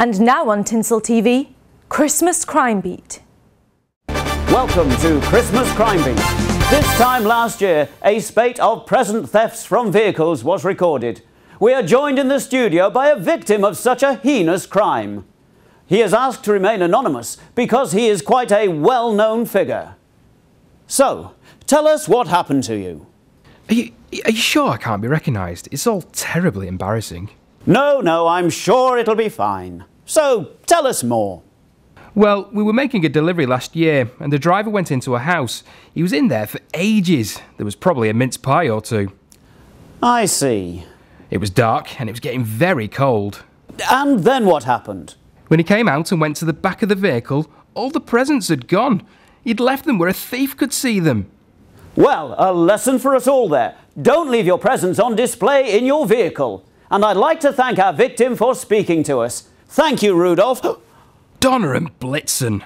And now on Tinsel TV, Christmas Crimebeat. Welcome to Christmas Crimebeat. This time last year, a spate of present thefts from vehicles was recorded. We are joined in the studio by a victim of such a heinous crime. He is asked to remain anonymous because he is quite a well-known figure. So, tell us what happened to you. Are you, are you sure I can't be recognised? It's all terribly embarrassing. No, no, I'm sure it'll be fine. So, tell us more. Well, we were making a delivery last year, and the driver went into a house. He was in there for ages. There was probably a mince pie or two. I see. It was dark, and it was getting very cold. And then what happened? When he came out and went to the back of the vehicle, all the presents had gone. He'd left them where a thief could see them. Well, a lesson for us all there. Don't leave your presents on display in your vehicle. And I'd like to thank our victim for speaking to us. Thank you, Rudolph. Donner and Blitzen.